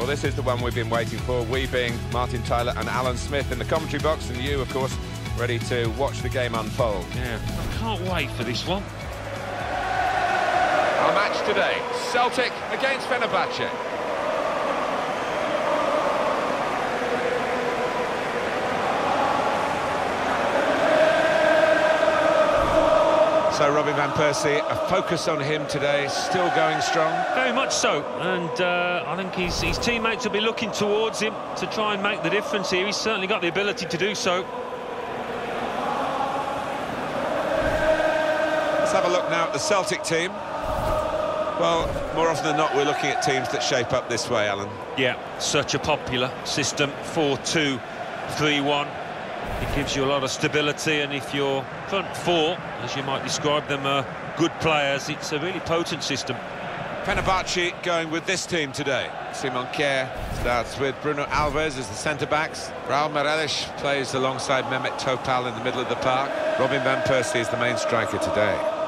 Well, this is the one we've been waiting for, we being Martin Tyler and Alan Smith in the commentary box, and you, of course, ready to watch the game unfold. Yeah, I can't wait for this one. Our match today, Celtic against Fenerbahce. So Robin Van Persie, a focus on him today, still going strong. Very much so, and uh, I think his, his teammates will be looking towards him to try and make the difference here. He's certainly got the ability to do so. Let's have a look now at the Celtic team. Well, more often than not, we're looking at teams that shape up this way, Alan. Yeah, such a popular system, 4-2-3-1. It gives you a lot of stability, and if your front four, as you might describe them, are good players, it's a really potent system. Fenerbahce going with this team today. Simon Kjær starts with Bruno Alves as the centre-backs. Raul Meireles plays alongside Mehmet Topal in the middle of the park. Robin Van Persie is the main striker today.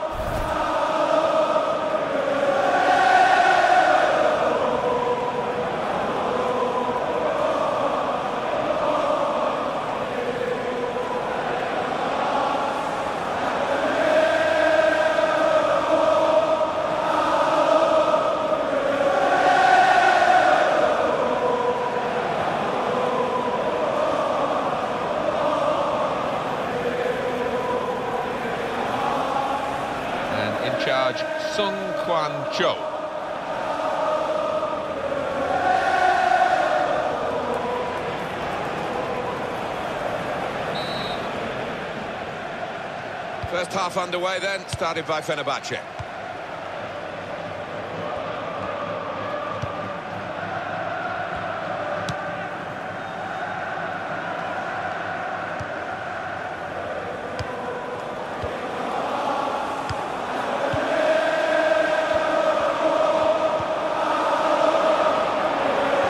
Sung Kwan Cho. First half underway then, started by Fenerbahce.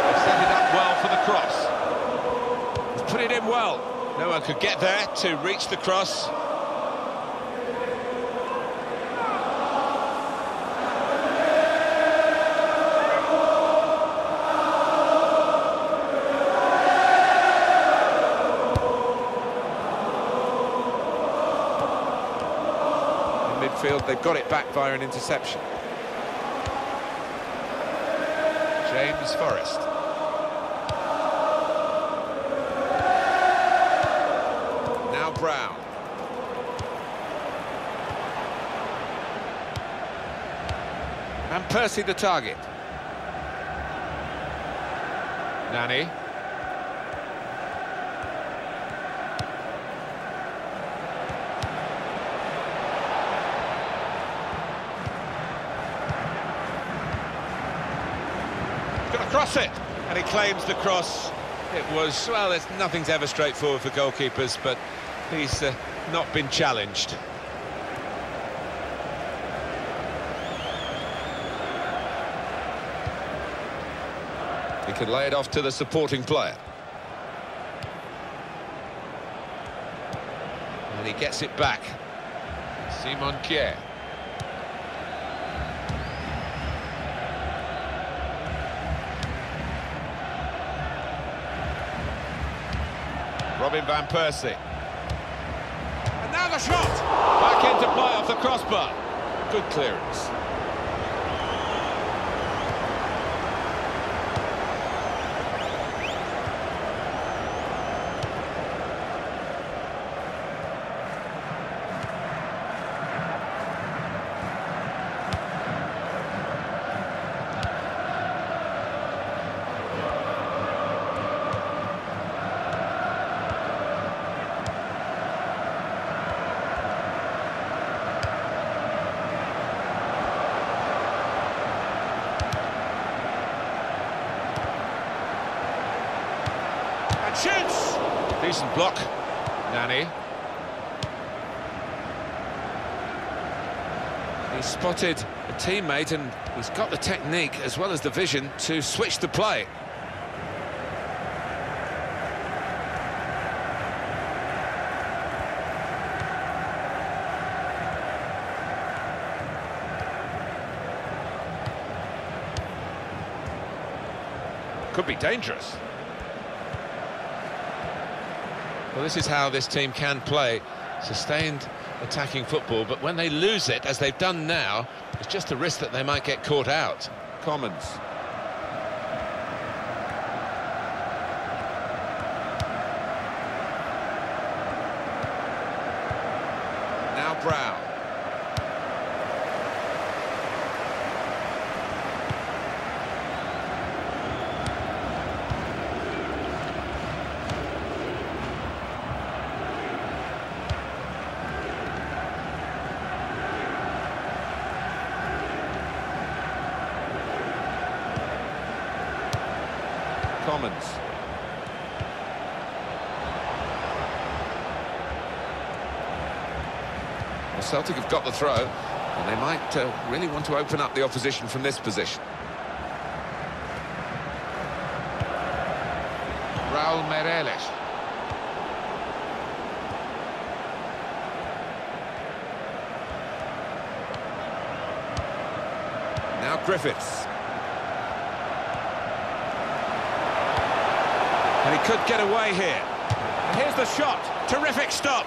They've set it up well for the cross. He's put it in well. No one could get there to reach the cross. Midfield, they've got it back via an interception. James Forrest. Persie the target. Nani. Gonna cross it, and he claims the cross. It was, well, it's, nothing's ever straightforward for goalkeepers, but he's uh, not been challenged. He could lay it off to the supporting player. And he gets it back. Simon Kjær. Robin Van Persie. And now the shot! Back into play off the crossbar. Good clearance. Decent block. Nani. He spotted a teammate and he's got the technique as well as the vision to switch the play. Could be dangerous. Well, this is how this team can play. Sustained attacking football, but when they lose it, as they've done now, it's just a risk that they might get caught out. Commons. Now Brown. Commons. Well, Celtic have got the throw, and they might uh, really want to open up the opposition from this position. Raul Meireles. Now Griffiths. And he could get away here. Here's the shot. Terrific stop.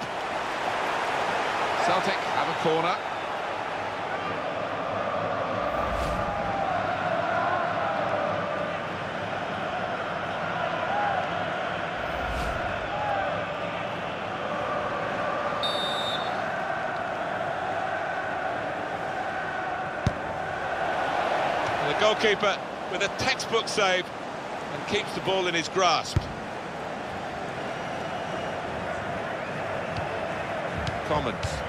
Celtic have a corner. The goalkeeper with a textbook save and keeps the ball in his grasp. Commons.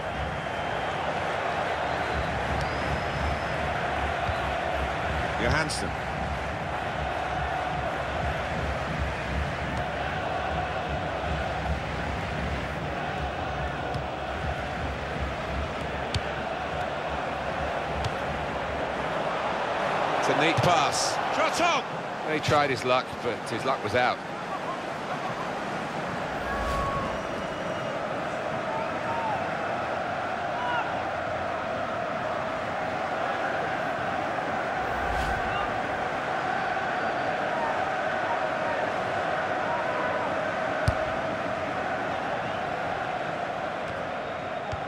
Johansson. It's a neat pass. Shot on! He tried his luck, but his luck was out.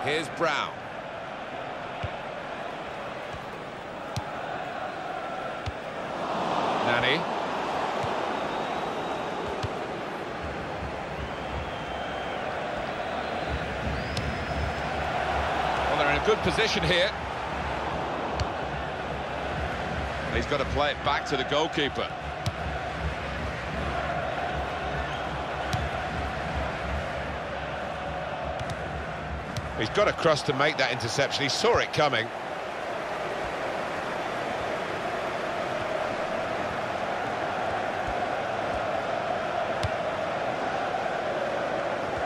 Here's Brown. Nani. Well, they're in a good position here. He's got to play it back to the goalkeeper. He's got across to make that interception. He saw it coming.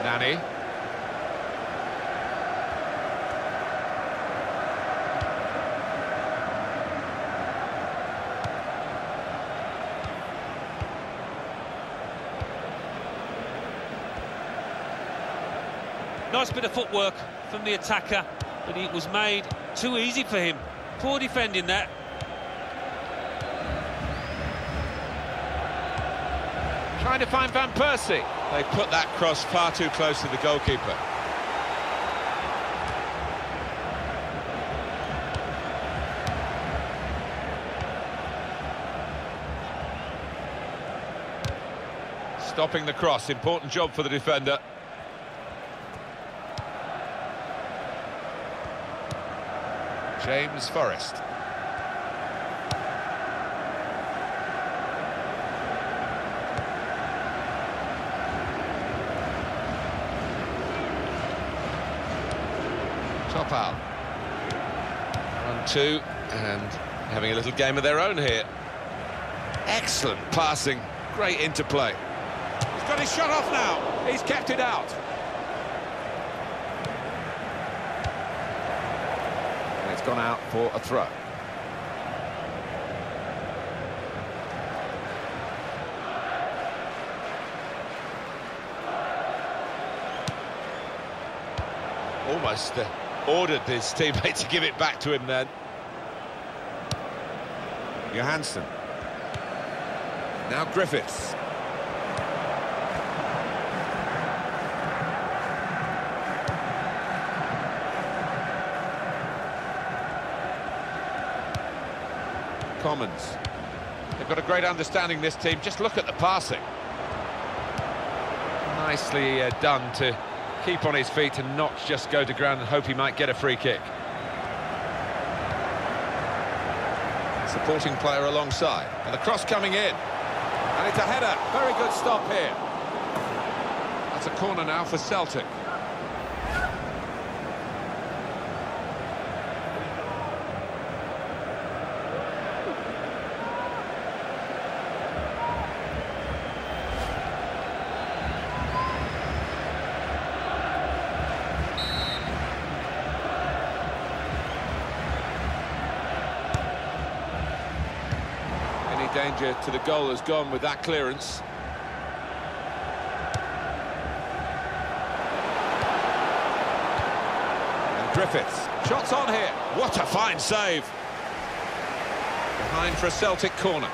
Nani. Nice bit of footwork from the attacker, but it was made too easy for him. Poor defending that. Trying to find Van Persie. They put that cross far too close to the goalkeeper. Stopping the cross, important job for the defender. James Forrest. Topal. One, two, and having a little game of their own here. Excellent passing, great interplay. He's got his shot off now. He's kept it out. And it's gone out for a throw. Almost uh, ordered his teammate to give it back to him then. Johansson. Now Griffiths. They've got a great understanding, this team. Just look at the passing. Nicely uh, done to keep on his feet and not just go to ground and hope he might get a free kick. Supporting player alongside. And the cross coming in. And it's a header. Very good stop here. That's a corner now for Celtic. Danger to the goal has gone with that clearance. And Griffiths. Shots on here. What a fine save. Behind for a Celtic corner.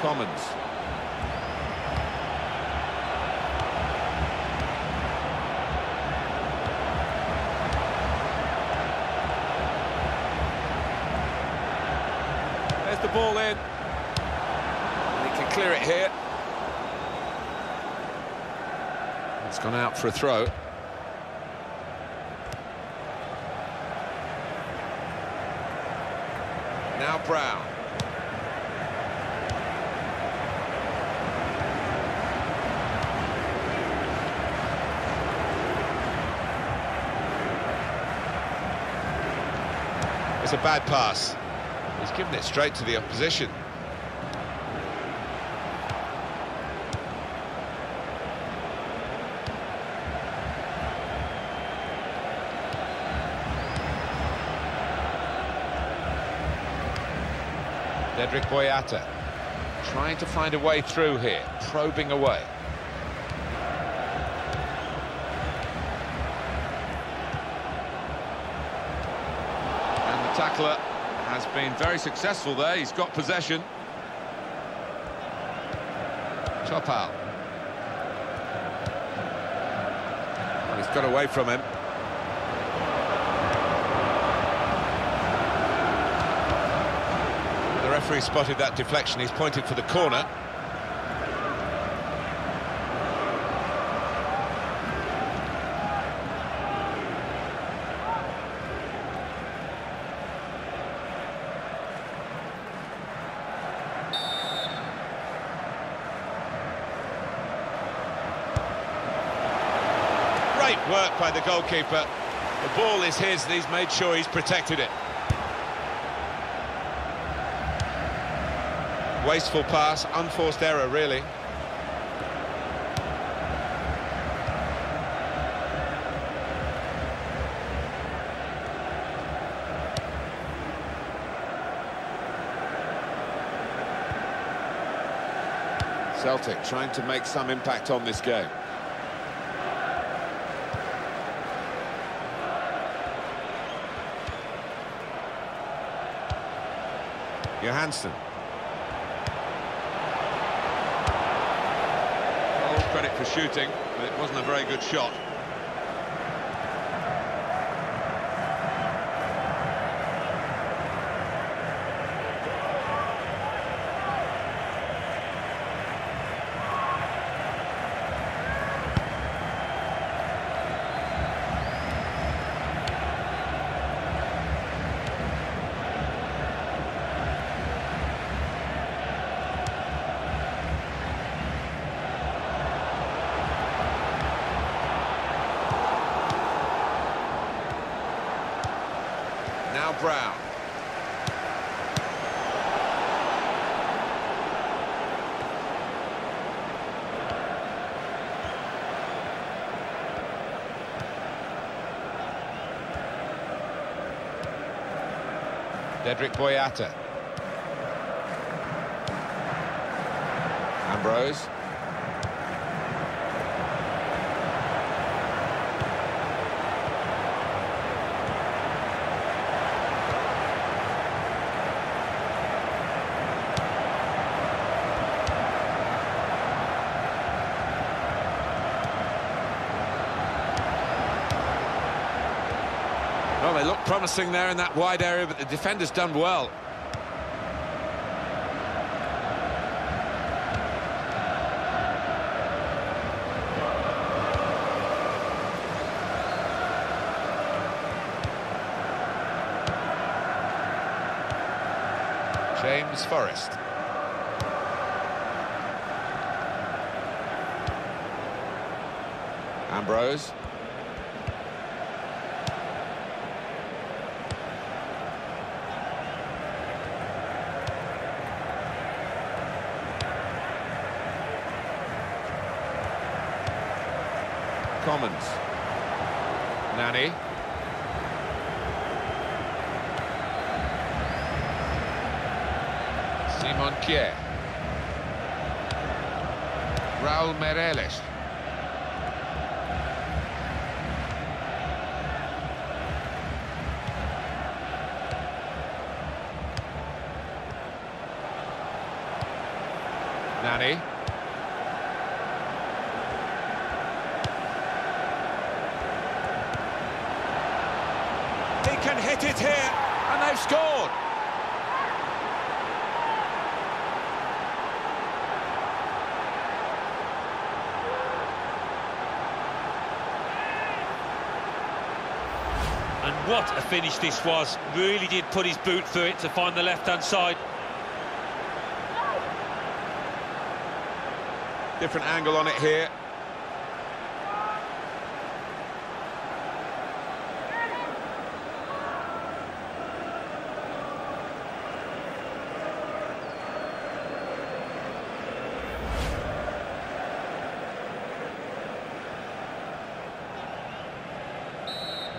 Commons. There's the ball in. And he can clear it here. It's gone out for a throw. Now Brown. It's a bad pass. He's given it straight to the opposition. Dedryck Boyata trying to find a way through here, probing away. And the tackler has been very successful there. He's got possession. Topal. Well, he's got away from him. The referee spotted that deflection. He's pointed for the corner. Great work by the goalkeeper. The ball is his and he's made sure he's protected it. Wasteful pass, unforced error, really. Celtic trying to make some impact on this game. Johansson. All credit for shooting, but it wasn't a very good shot. Now Brown. Dedryck Boyata. Ambrose. Promising there in that wide area, but the defender's done well. James Forrest. Ambrose. Commons. Nani. Simon Kjær. Raul Meireles. Nani. Can hit it here, and they've scored. And what a finish this was. Really did put his boot through it to find the left-hand side. Different angle on it here.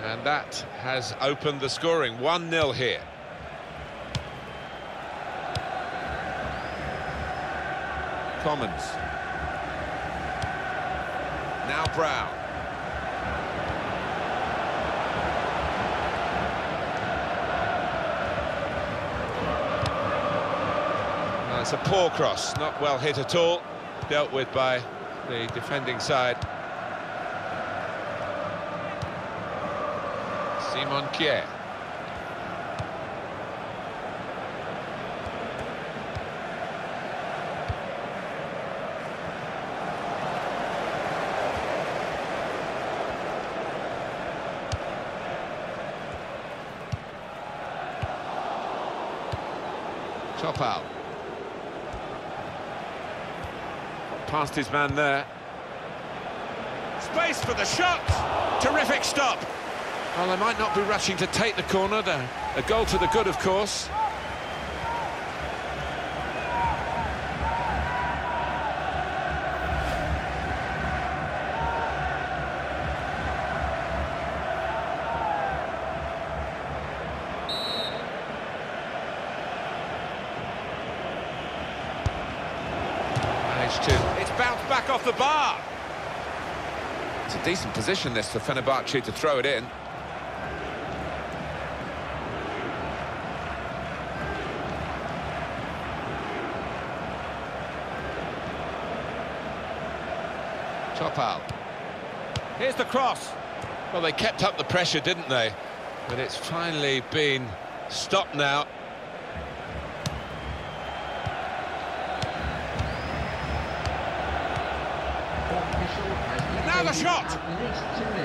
And that has opened the scoring. 1-0 here. Commons. Now Brown. It's a poor cross, not well hit at all. Dealt with by the defending side. Simon Kjær. Topal. Past his man there. Space for the shot! Terrific stop! Well, they might not be rushing to take the corner. The, a goal to the good, of course. Managed to. It's bounced back off the bar. It's a decent position, this, for Fenerbahce to throw it in. Topal. Here's the cross. Well, they kept up the pressure, didn't they? But it's finally been stopped now. Now the shot!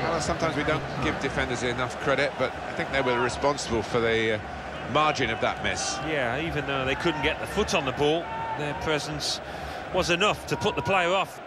Well, sometimes we don't give defenders enough credit, but I think they were responsible for the uh, margin of that miss. Yeah, even though they couldn't get the foot on the ball, their presence was enough to put the player off.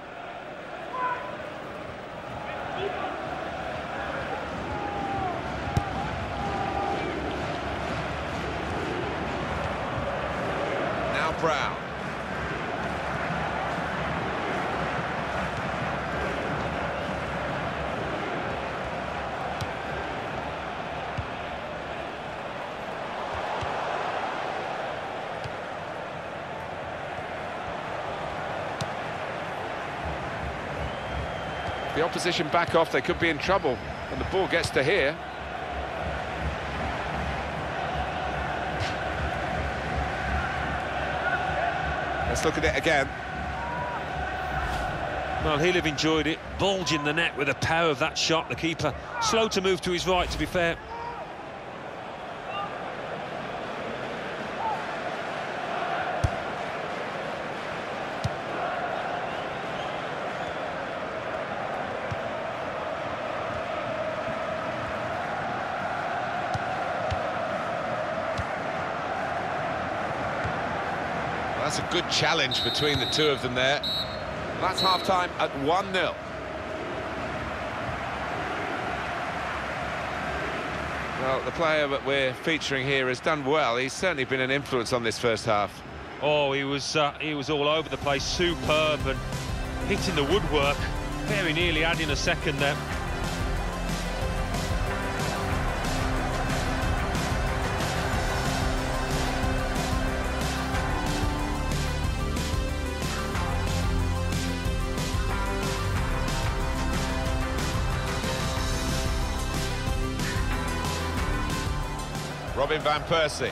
The opposition back off, they could be in trouble. And the ball gets to here. Let's look at it again. Well, he'll have enjoyed it. Bulging the net with the power of that shot. The keeper slow to move to his right, to be fair. That's a good challenge between the two of them there. That's half-time at 1-0. Well, the player that we're featuring here has done well. He's certainly been an influence on this first half. Oh, he was uh, he was all over the place, superb and hitting the woodwork. Very nearly adding a second there. Robin Van Persie.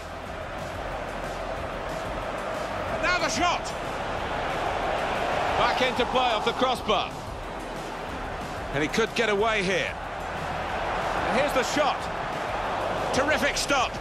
And now the shot! Back into play off the crossbar. And he could get away here. And here's the shot. Terrific stop.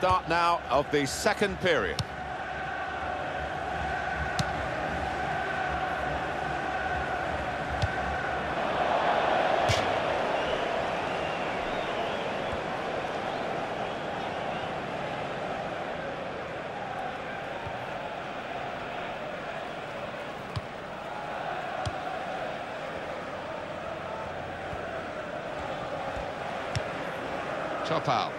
Start now of the second period. Topal.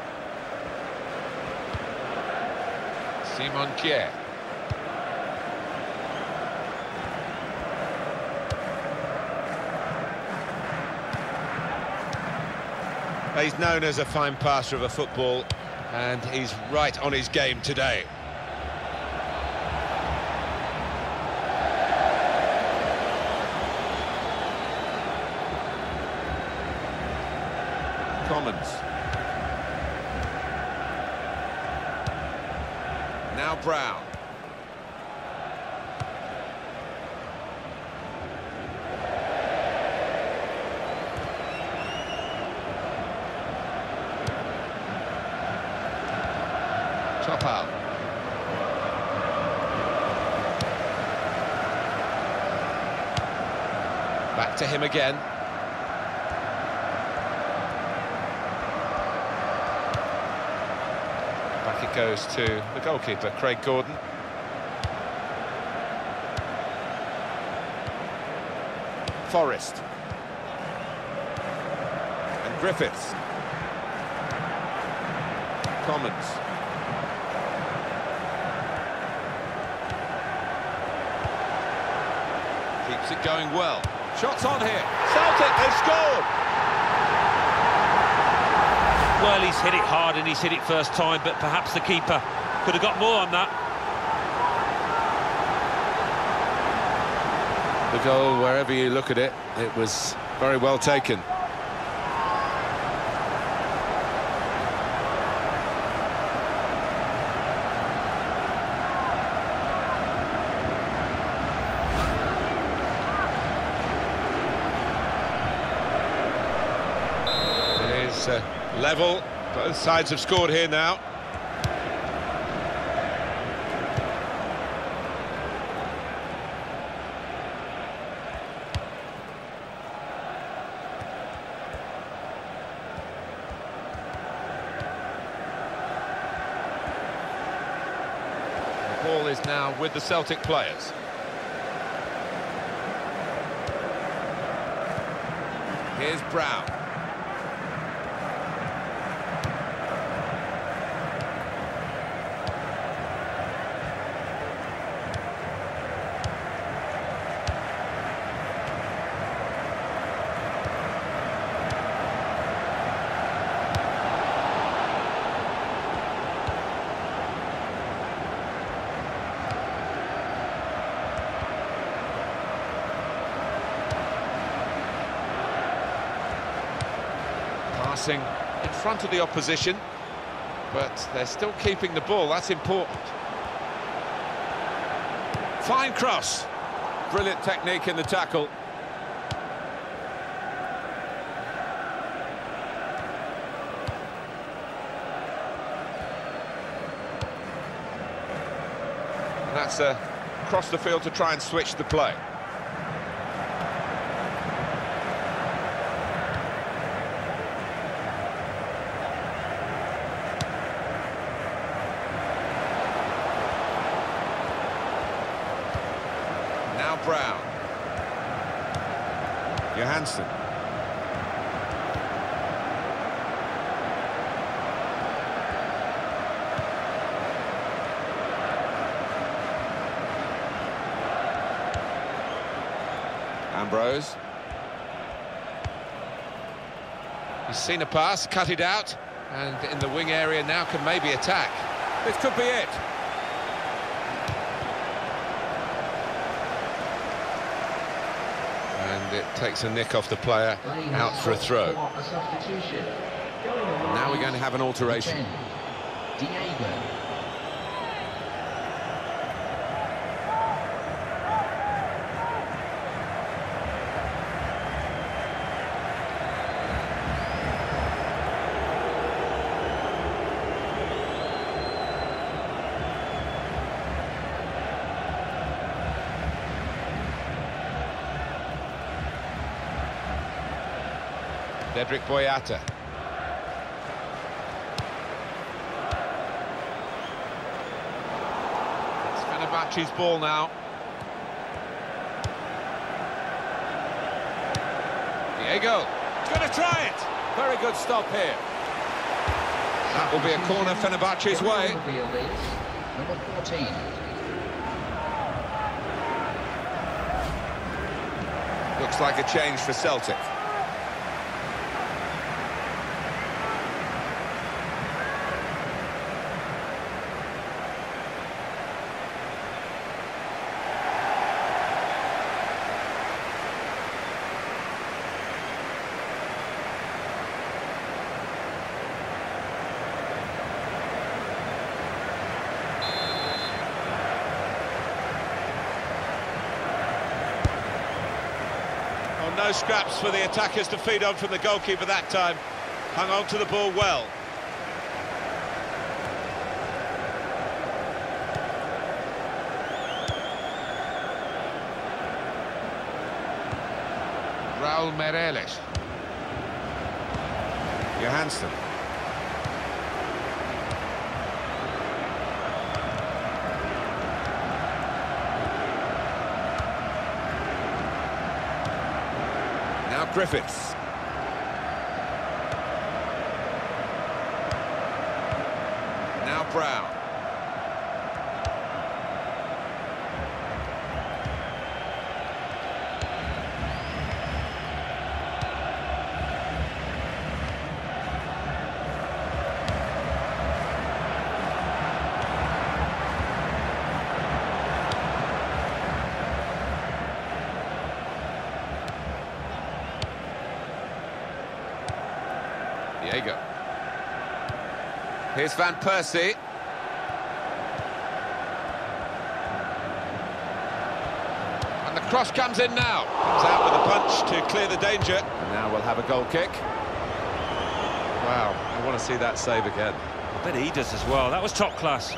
He's known as a fine passer of a football, and he's right on his game today. Commons. Now Brown. Topal. Back to him again. Back it goes to the goalkeeper, Craig Gordon. Forrest. And Griffiths. Commons. Keeps it going well. Shots on here. Celtic, they've scored! Well, he's hit it hard and he's hit it first time, but perhaps the keeper could have got more on that. The goal, wherever you look at it, it was very well taken. Level, both sides have scored here now. The ball is now with the Celtic players. Here's Brown. Passing in front of the opposition, but they're still keeping the ball, that's important. Fine cross. Brilliant technique in the tackle. And that's uh, a cross the field to try and switch the play. Now Brown. Johansson. Ambrose. He's seen a pass, cut it out, and in the wing area now can maybe attack. This could be it. And it takes a nick off the player, out for a throw. Now we're going to have an alteration. Diego. Dedryck Boyata. It's Fenerbahce's ball now. Diego. He's going to try it. Very good stop here. That will be a corner Fenerbahce's way. Number 14. Looks like a change for Celtic. Oh, no scraps for the attackers to feed on from the goalkeeper that time. Hung on to the ball well. Raul Meireles. Johansson. Griffiths. Here's Van Persie. And the cross comes in now. Comes out with a punch to clear the danger. And now we'll have a goal kick. Wow, I want to see that save again. I bet he does as well. That was top class.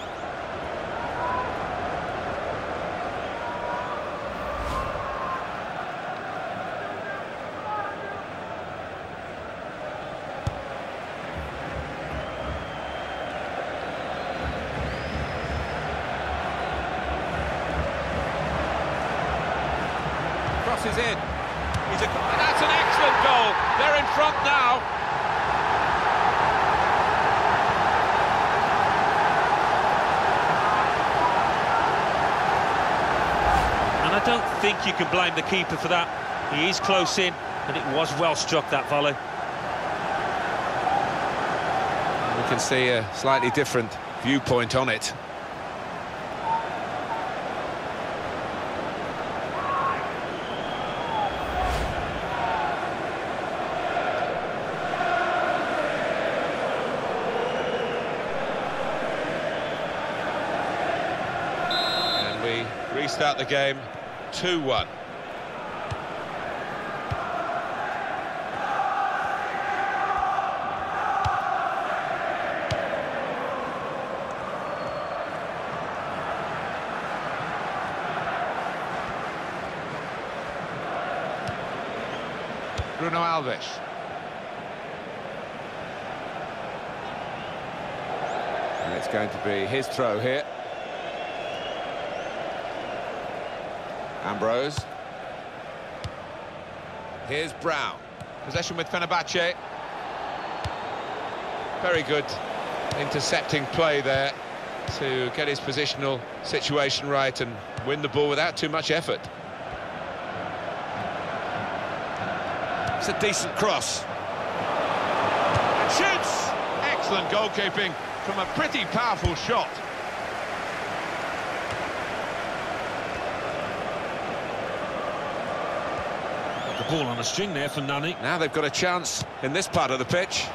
Crosses in. He's a, and that's an excellent goal. They're in front now. And I don't think you can blame the keeper for that. He is close in, and it was well struck, that volley. We can see a slightly different viewpoint on it. And we restart the game 2-1. Bruno Alves. And it's going to be his throw here. Ambrose. Here's Brown. Possession with Fenerbahce. Very good intercepting play there to get his positional situation right and win the ball without too much effort. It's a decent cross. And shoots! Excellent goalkeeping from a pretty powerful shot. Ball on a string there for Nani. Now they've got a chance in this part of the pitch.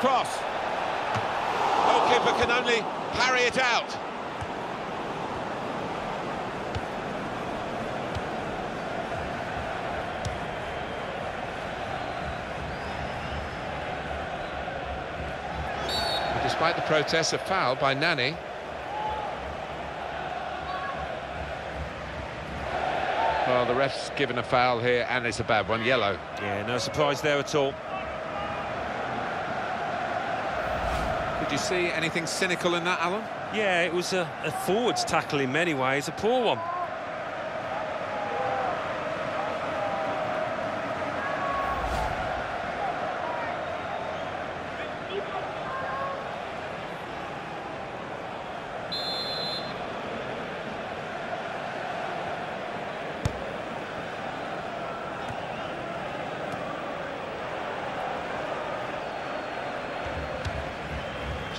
Cross. Goalkeeper can only parry it out. Despite the protests, a foul by Nani. Well, the ref's given a foul here, and it's a bad one, yellow. Yeah, no surprise there at all. Did you see anything cynical in that, Alan? Yeah, it was a, a forwards tackle in many ways, a poor one.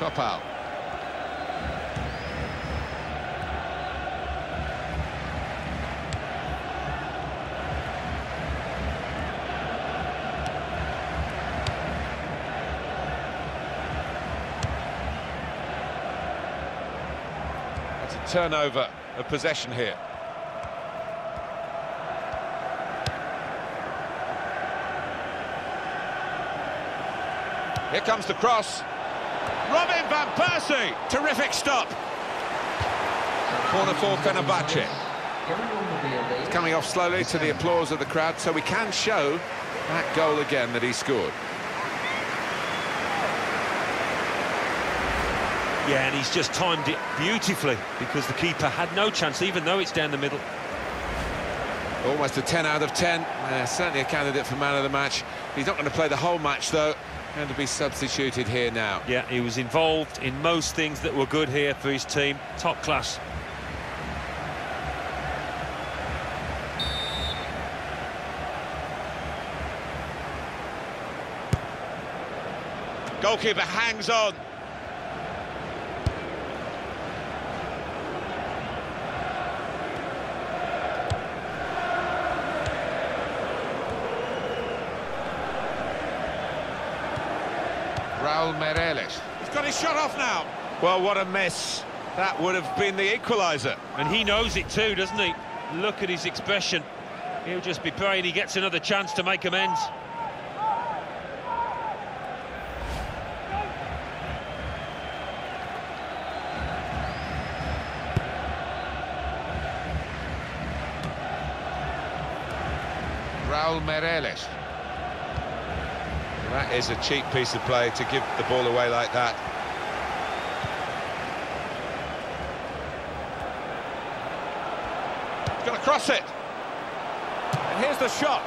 Topal. That's a turnover of possession here. Here comes the cross. Robin van Persie, terrific stop. Corner for Fenerbahce. It's coming off slowly to the applause of the crowd, so we can show that goal again that he scored. Yeah, and he's just timed it beautifully because the keeper had no chance, even though it's down the middle. Almost a 10 out of 10. Uh, certainly a candidate for man of the match. He's not going to play the whole match, though. Going to be substituted here now. Yeah, he was involved in most things that were good here for his team. Top class. Goalkeeper hangs on. Raul Meireles. He's got his shot off now. Well, what a miss. That would have been the equaliser. And he knows it too, doesn't he? Look at his expression. He'll just be praying he gets another chance to make amends. Raul Meireles. That is a cheap piece of play to give the ball away like that. Going to cross it. And here's the shot.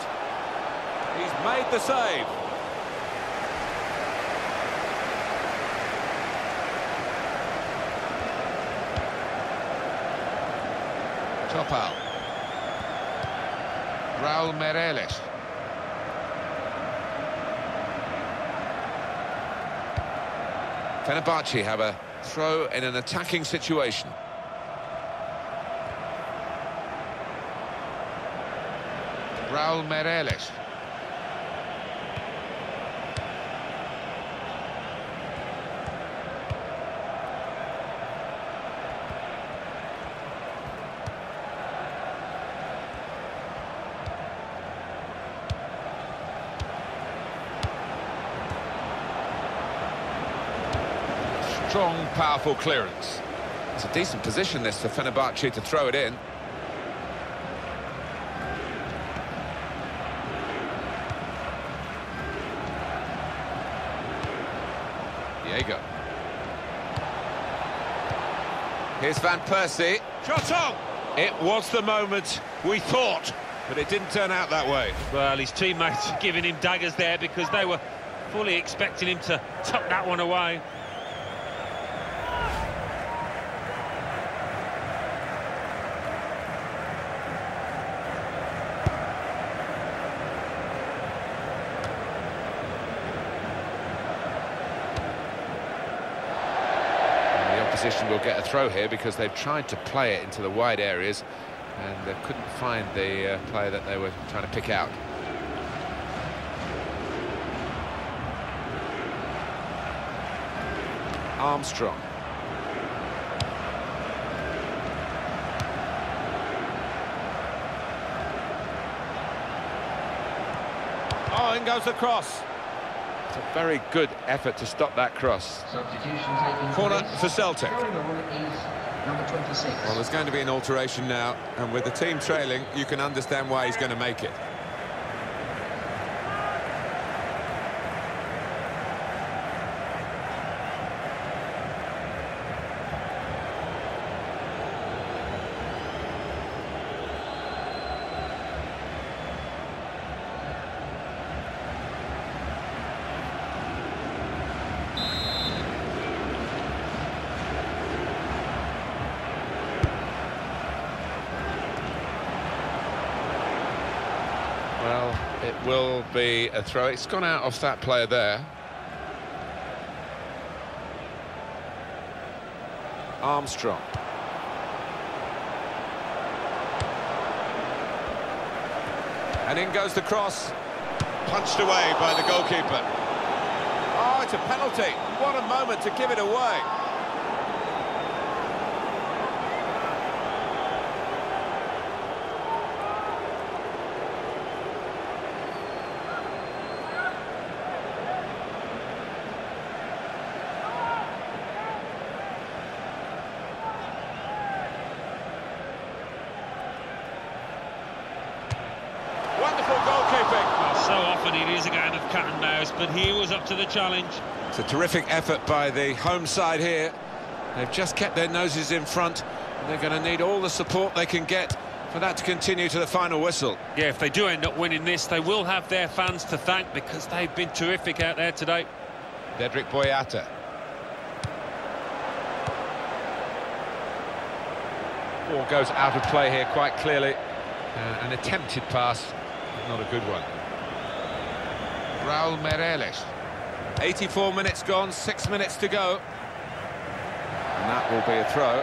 He's made the save. Topal. Raul Meireles. Fenerbahce have a throw in an attacking situation. Raul Meireles. Strong, powerful clearance. It's a decent position, this, for Fenerbahce to throw it in. Diego. Here's Van Persie. Shot on! It was the moment we thought, but it didn't turn out that way. Well, his teammates giving him daggers there because they were fully expecting him to tuck that one away. And the opposition will get a throw here because they've tried to play it into the wide areas and they couldn't find the uh, player that they were trying to pick out. Armstrong. Oh, in goes the cross. It's a very good effort to stop that cross. Corner for Celtic. Going on is number 26. Well, there's going to be an alteration now, and with the team trailing, you can understand why he's going to make it. Well, it will be a throw. It's gone out off that player there. Armstrong. And in goes the cross. Punched away by the goalkeeper. Oh, it's a penalty. What a moment to give it away. Wonderful goalkeeping. Well, so often it is a game of cat and mouse, but he was up to the challenge. It's a terrific effort by the home side here. They've just kept their noses in front. And they're going to need all the support they can get for that to continue to the final whistle. Yeah, if they do end up winning this, they will have their fans to thank because they've been terrific out there today. Dedryck Boyata. Ball goes out of play here quite clearly. Uh, an attempted pass, but not a good one. Raul Meireles. 84 minutes gone, six minutes to go. And that will be a throw.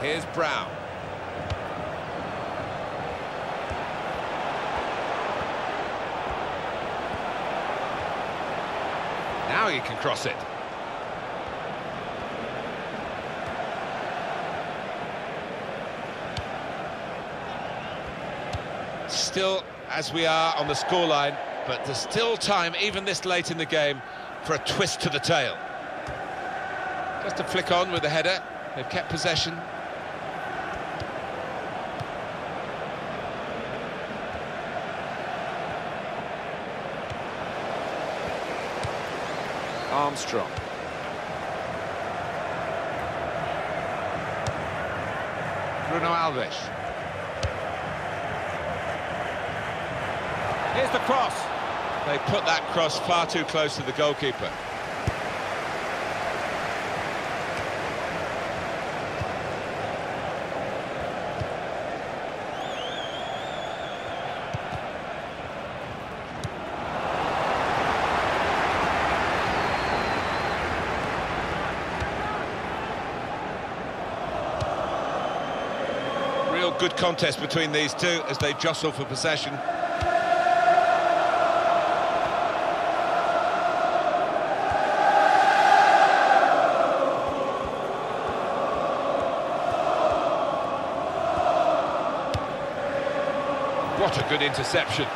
Here's Brown. Now he can cross it. Still, as we are on the scoreline, but there's still time, even this late in the game, for a twist to the tail. Just to flick on with the header. They've kept possession. Armstrong. Bruno Alves. Here's the cross. They put that cross far too close to the goalkeeper. Real good contest between these two as they jostle for possession. Good interception.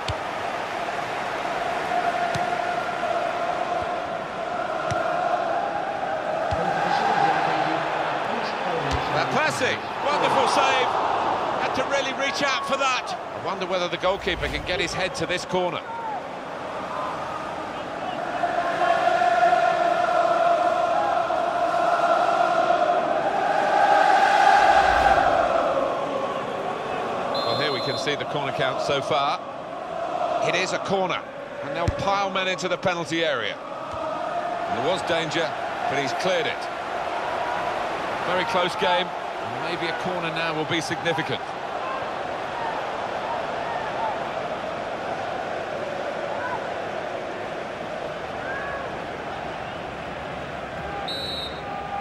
That passing, wonderful save. Had to really reach out for that. I wonder whether the goalkeeper can get his head to this corner. Corner count so far. It is a corner, and they'll pile men into the penalty area. There was danger, but he's cleared it. Very close game, and maybe a corner now will be significant.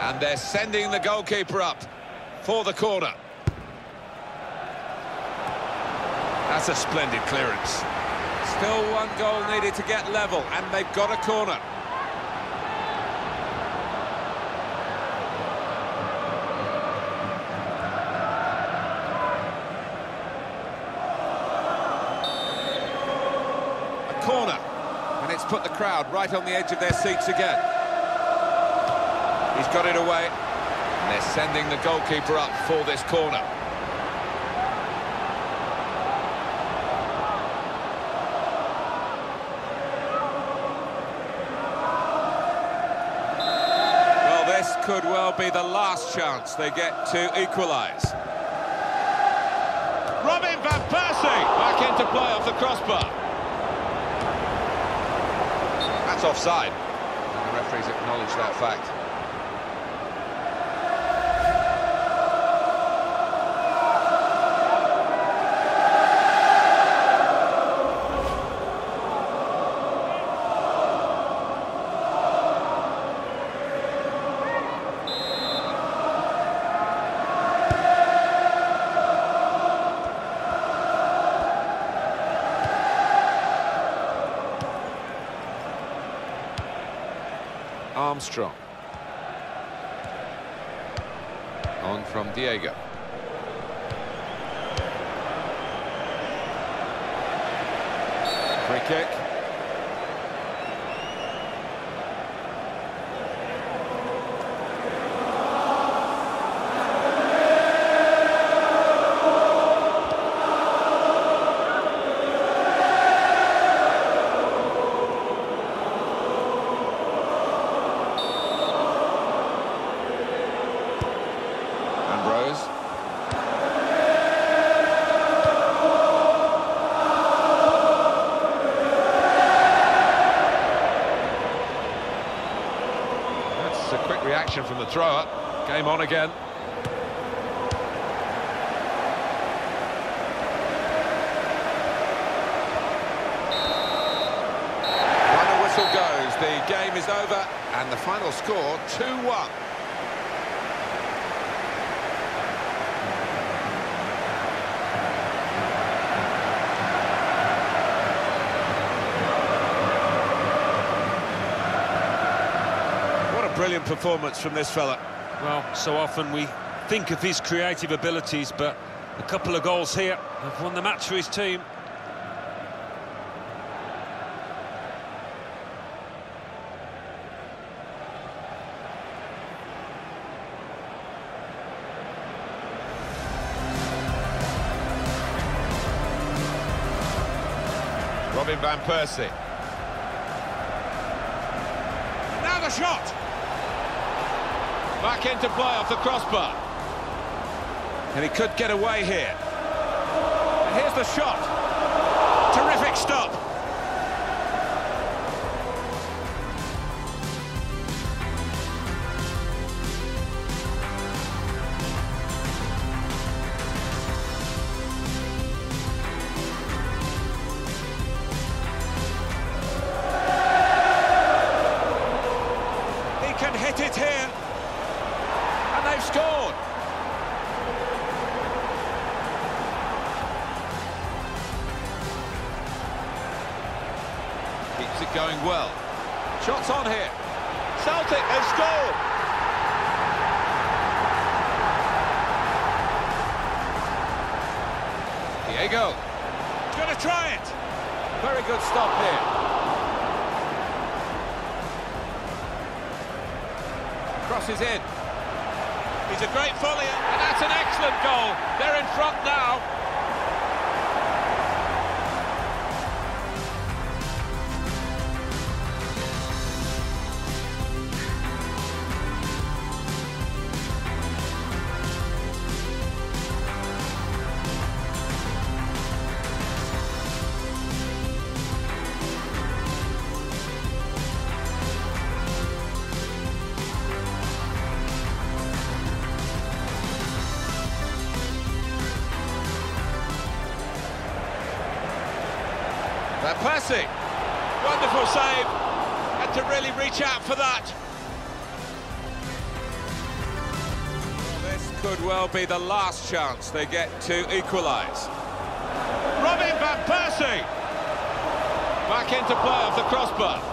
And they're sending the goalkeeper up for the corner. That's a splendid clearance. Still one goal needed to get level, and they've got a corner. A corner, and it's put the crowd right on the edge of their seats again. He's got it away, and they're sending the goalkeeper up for this corner. Well, this could well be the last chance they get to equalise. Robin van Persie back into play off the crossbar. That's offside. And the referees acknowledge that fact. Armstrong. On from Diego. Free kick. Game on again. Final whistle goes. The game is over and the final score 2-1. What a brilliant performance from this fella. Well, so often we think of his creative abilities, but a couple of goals here have won the match for his team. Robin Van Persie. Now the shot! Back into play off the crossbar. And he could get away here. And here's the shot. Terrific stop. He's going to try it. Very good stop here. Crosses in. He's a great volley, and that's an excellent goal. They're in front now. Last chance they get to equalise. Robin Van Persie. Back into play off the crossbar.